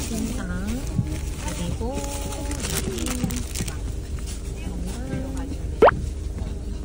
是心。